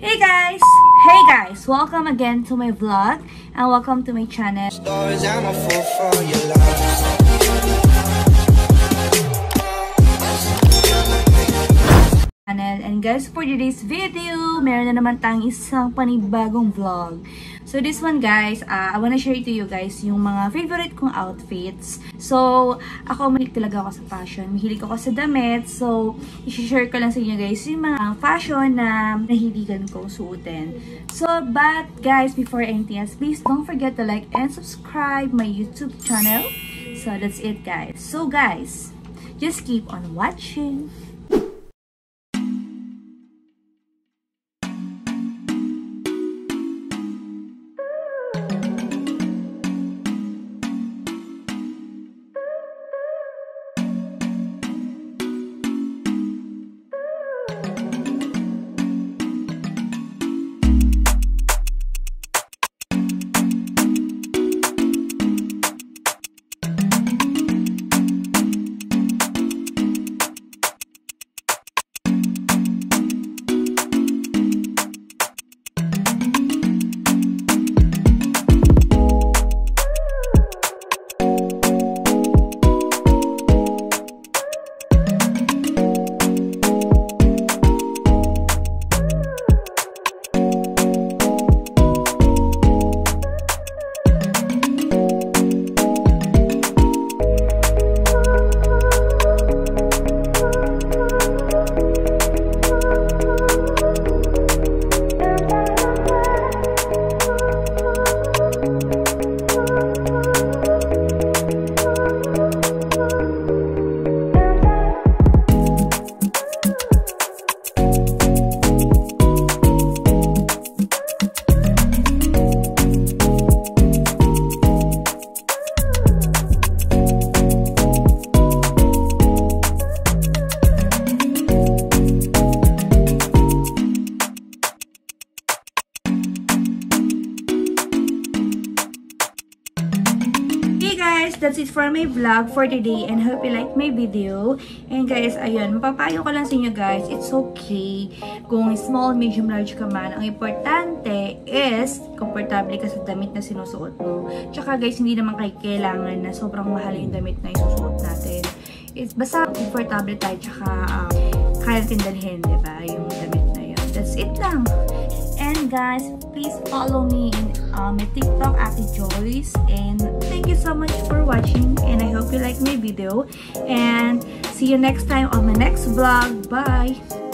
Hey guys! Hey guys! Welcome again to my vlog and welcome to my channel. And guys, for today's video, meron na naman tayong isang panibagong vlog. So this one guys, uh, I wanna share to you guys yung mga favorite kong outfits. So, ako mahilig talaga ako sa fashion. Mahilig ako sa damit. So, i-share ko lang sa inyo guys yung mga fashion na nahiligan kong suotin. So, but guys, before anything else, please don't forget to like and subscribe my YouTube channel. So, that's it guys. So guys, just keep on watching. Guys, that's it for my vlog for today and hope you like my video. And guys, ayun, mapapayo ko lang sa inyo guys, it's okay kung small, medium, large ka man. Ang importante is, komportable ka sa damit na sinusuot mo. Tsaka guys, hindi naman kay kailangan na sobrang mahal yung damit na isusuot natin. It's basta komportable tayo, tsaka um, kaya natin dalhin, diba? Yung damit na yun. That's it lang. Guys, please follow me in um, my TikTok, Ate Joyce. And thank you so much for watching. And I hope you like my video. And see you next time on my next vlog. Bye!